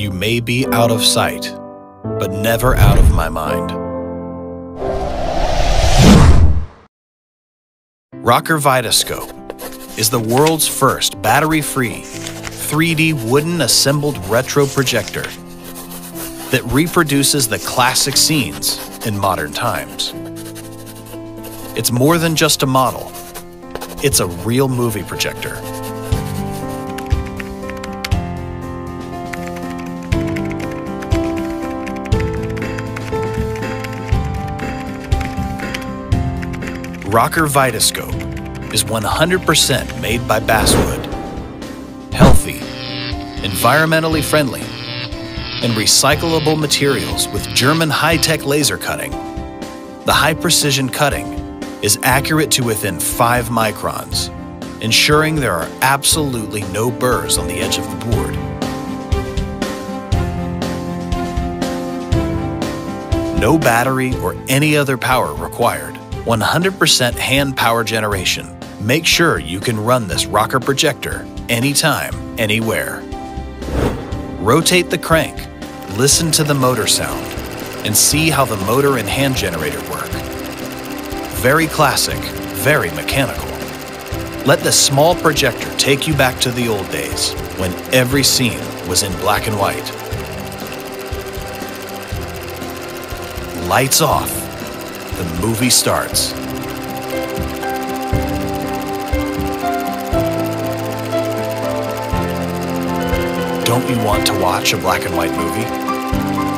You may be out of sight, but never out of my mind. ROKR Vitascope is the world's first battery-free 3D wooden assembled retro projector that reproduces the classic scenes in modern times. It's more than just a model. It's a real movie projector. ROKR Vitascope is 100% made by basswood, healthy, environmentally friendly, and recyclable materials with German high-tech laser cutting. The high-precision cutting is accurate to within 5 microns, ensuring there are absolutely no burrs on the edge of the board. No battery or any other power required. 100% hand power generation. Make sure you can run this ROKR projector anytime, anywhere. Rotate the crank, listen to the motor sound, and see how the motor and hand generator work. Very classic, very mechanical. Let the small projector take you back to the old days when every scene was in black and white. Lights off the movie starts. Don't you want to watch a black and white movie?